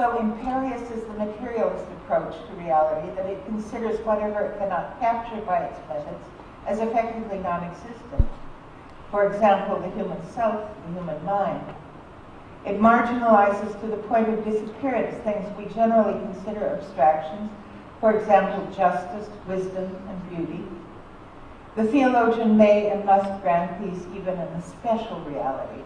So imperious is the materialist approach to reality that it considers whatever it cannot capture by its methods as effectively non-existent. For example, the human self, the human mind. It marginalizes to the point of disappearance things we generally consider abstractions, for example, justice, wisdom, and beauty. The theologian may and must grant these even an especial reality,